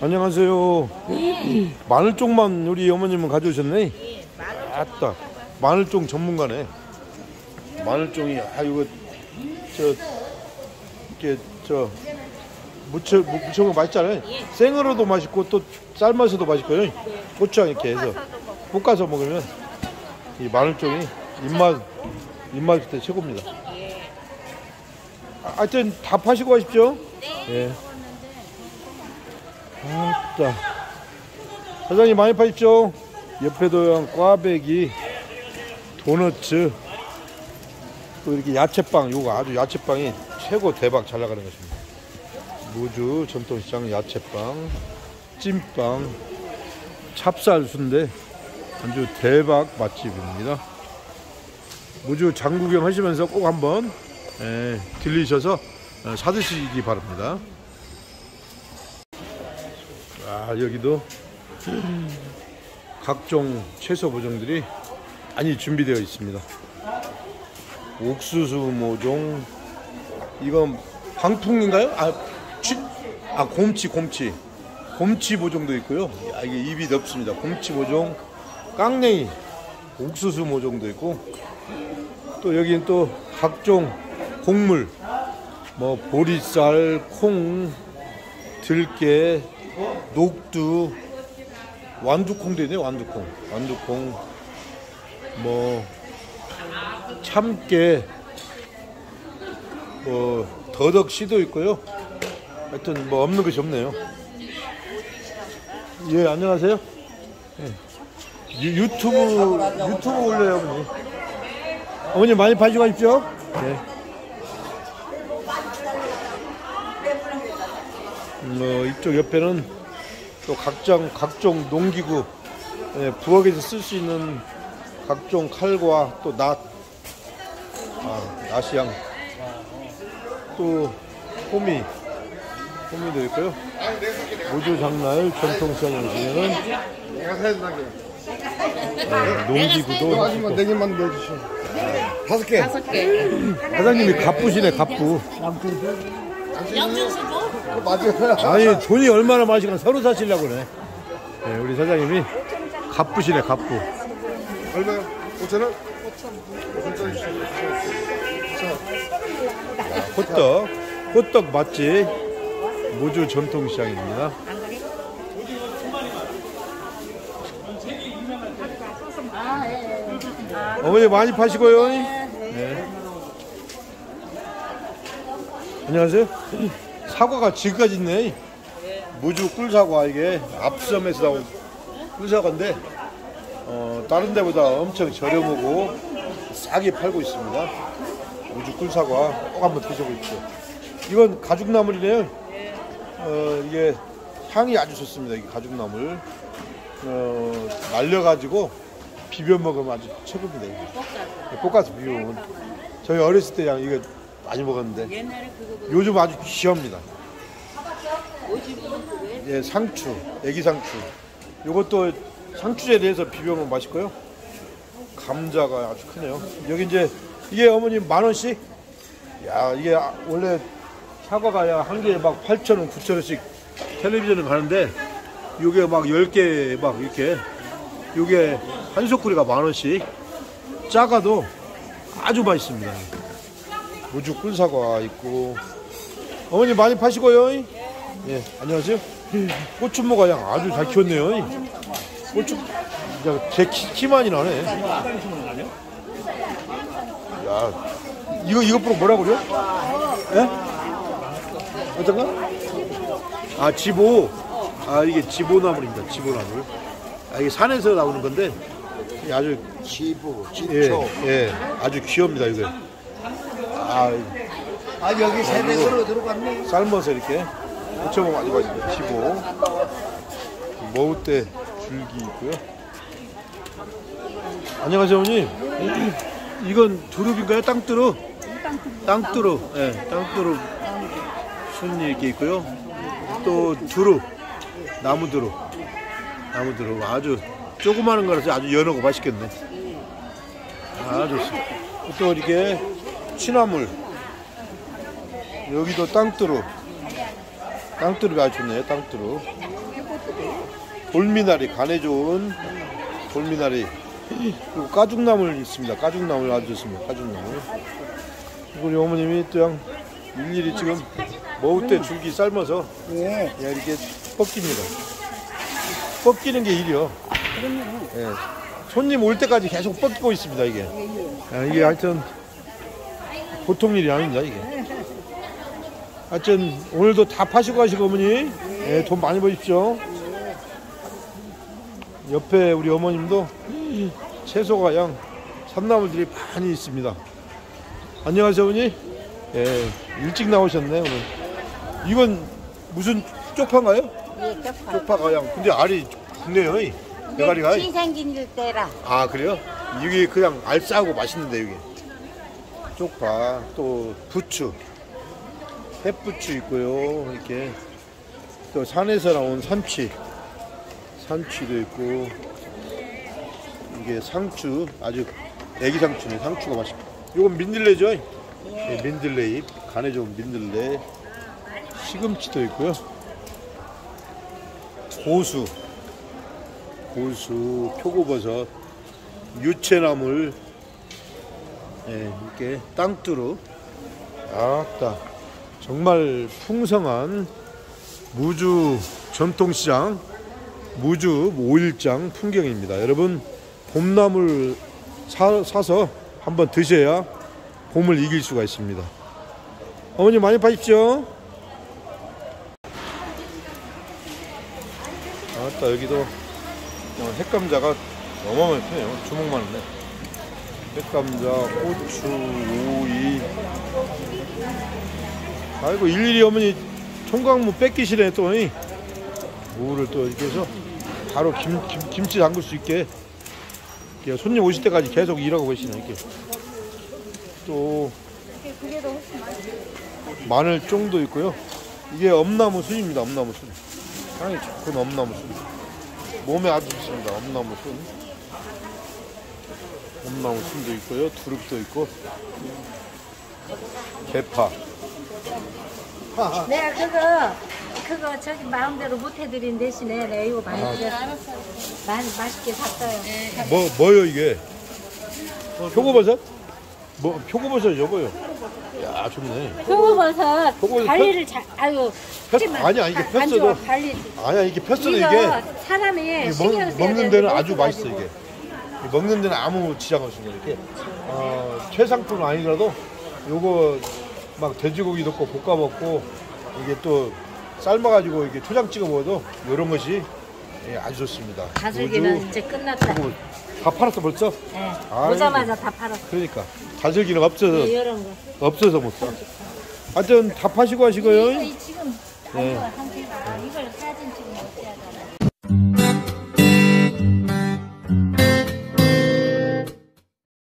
안녕하세요. 마늘종만 우리 어머님은 가져오셨네. 아따, 마늘종 전문가네. 마늘종이 아 이거 저 이렇게 저 무쳐 무- 무쳐 맛있잖아요. 생으로도 맛있고 또 삶아서도 맛있고요. 고추장 이렇게 해서 볶아서 먹으면 이 마늘종이 입맛 입맛 때 최고입니다. 아, 하여튼 다 파시고 가십시오. 예. 아따. 사장님 많이 파십시오. 옆에 도양 꽈배기, 도너츠, 또 이렇게 야채빵, 요거 아주 야채빵이 최고 대박 잘 나가는 것입니다. 무주 전통시장 야채빵, 찐빵, 찹쌀 순대 아주 대박 맛집입니다. 무주 장구경 하시면서 꼭 한번 예, 들리셔서 어, 사드시기 바랍니다. 아 여기도 각종 채소 보종들이 많이 준비되어 있습니다. 옥수수 모종 이건 방풍인가요? 아, 취, 아 곰치 곰치 곰치 모종도 있고요. 야, 이게 입이 덥습니다. 곰치 모종, 깡냉이, 옥수수 모종도 있고 또 여기는 또 각종 곡물 뭐 보리쌀, 콩, 들깨, 녹두, 완두콩도 있네요. 완두콩, 완두콩, 뭐 참깨, 뭐 더덕씨도 있고요. 하여튼 뭐 없는 것이 없네요. 예, 안녕하세요. 예. 유, 유튜브 유튜브 올려요, 어머니. 어머니 많이 봐주고 가십시오. 네. 뭐 이쪽 옆에는 또 각종 각종 농기구 예, 부엌에서 쓸 수 있는 각종 칼과 또 낫, 아, 낫이양, 또 호미, 호미도 있고요. 모주 장날 전통시장에 오시면은 내가 사야 된다게. 예, 농기구도 아줌마 있고 네 개만 넣어주시오. 다섯 개. 다섯 개. 사장님이 갑부시네 맞아요. 아니 돈이 얼마나 많으시건 서로 사시려고 그래. 예, 우리 사장님이 갑부시네 갑부. 얼마요? 5천 원? 5천 원. 호떡, 호떡 맛집 모주 전통시장입니다. 어머니 많이 파시고요. 네. 안녕하세요. 사과가 지금까지 있네. 무주 꿀사과 이게 앞섬에서 나온 꿀사과인데 어, 다른 데보다 엄청 저렴하고 싸게 팔고 있습니다. 우주 꿀사과 꼭 한번 드셔보십시오. 이건 가죽나물이네요. 어, 이게 향이 아주 좋습니다. 이게 가죽나물. 어, 말려가지고 비벼 먹으면 아주 최고입니다. 이게. 볶아서 비벼면. 저희 어렸을 때 이거 많이 먹었는데 요즘 아주 귀합니다. 예, 상추, 애기 상추. 요것도 상추제를 해서 비벼면 맛있고요. 감자가 아주 크네요. 여기 이제 이게 어머님 만 원씩? 야 이게 아- 원래 사과가 야한 개에 막 8천 원, 9천 원씩 텔레비전에 가는데 요게 막 10개 막 이렇게 요게 한 소쿠리가 만 원씩 작아도 아주 맛있습니다. 무주 꿀사과 있고 어머니 많이 파시고요. 예, 안녕하세요. 고추모가 양 아주 잘 키웠네요. 고추 야, 제 키, 키만이 나네. 야, 이거 이거 보고 뭐라 그래요? 예? 어떤가? 아 지보. 아 이게 지보나물입니다. 지보나물. 아 이게 산에서 나오는 건데 아주 지부, 예, 예, 아주 귀엽니다 이거. 아 아, 여기 세대으로 들어갔네. 삶아서 이렇게 무쳐먹으면 아주. 지보. 먹을 때 줄기 있고요. 안녕하세요 어머니. 이건 두릅인가요? 땅두릅? 땅두릅. 예, 땅두릅 순이 이렇게 있고요. 또 두릅, 나무 두릅, 나무 두릅 아주 조그마한 거라서 아주 연하고 맛있겠네. 아 좋습니다. 또 이렇게 취나물. 여기도 땅두릅. 땅두릅이 아주 좋네요. 땅두릅. 돌미나리 간에 좋은 돌미나리 그리고 가죽나물 있습니다. 가죽나물 아주 좋습니다. 가죽나물. 우리 어머님이 또 그냥 일일이 지금 먹을 때 줄기 삶아서 예. 그냥 이렇게 뻗깁니다. 뻗기는 게 일이요. 예. 손님 올 때까지 계속 뻗기고 있습니다 이게. 야, 이게 하여튼 보통 일이 아닙니다 이게. 하여튼 오늘도 다 파시고 가시고 어머니 예, 돈 많이 버십시오. 옆에 우리 어머님도 채소가 양 산나물들이 많이 있습니다. 안녕하세요 어머니. 예, 일찍 나오셨네 오늘. 이건 무슨 쪽파인가요? 예, 겹파. 쪽파가 양. 근데 알이 굵네요. 이. 대가리가. 찐 생긴 때라. 아 그래요? 이게 그냥 알싸하고 맛있는데 이게 쪽파 또 부추. 햇부추 있고요 이렇게. 또 산에서 나온 산치. 산치도 있고. 이게 상추 아주 애기 상추네 상추가 맛있고. 이건 민들레죠? 예, 민들레 잎. 간에 좋은 민들레. 시금치도 있고요. 고수. 고수, 표고버섯, 유채나물, 예, 이렇게 땅두루, 아따 정말 풍성한 무주 전통시장, 무주 5일장 풍경입니다. 여러분 봄나물 사, 사서 한번 드셔야 봄을 이길 수가 있습니다. 어머니 많이 파십시오. 아따 여기도 어, 핵감자가 어마어마하게 크네요. 주먹만 하네. 핵감자, 고추, 오이. 아이고 일일이 어머니 총각무 뺏기시네 또. 이. 무를 또 이렇게 해서 바로 김, 김, 김 치 담글 수 있게 손님 오실 때까지 계속 일하고 계시네 이렇게. 또 마늘종도 있고요. 이게 엄나무 순입니다. 엄나무 순. 향이 좋은 엄나무 순. 몸에 아주 좋습니다. 엄나무 순. 엄나무 순도 있고요. 두릅도 있고. 대파. 내가 그거 그거 저기 마음대로 못 해드린 대신에 내가 이거 많이 드렸어. 많이 맛있게 샀어요. 뭐 뭐요 이게? 표고버섯? 뭐 표고버섯 여보요. 야 좋네. 표고버섯 표고버섯 관리를 잘 아유 폈- 하지 마. 아니야, 이게 안 폈어도- 좋아, 관리. 아니야 이게 폈어도 이게 사람이 신경 써야 먹는 되는데 데는 아주 못 맛있어. 이게. 이 먹는 데는 아무 지장 없습니다 이렇게. 어, 최상품은 아니더라도 요거 막 돼지고기 넣고 볶아 먹고 이게 또 삶아가지고 이게 초장 찍어 먹어도 이런 것이 예, 아주 좋습니다. 다슬기는 이제 끝났다. 그거 다 팔았어 벌써? 예. 아이고. 오자마자 다 팔았어. 그러니까 다슬기는 없어서 예, 이런 거. 없어서 못 사. 하여튼 다 파시고 하시고요. 이거 지금 네. 한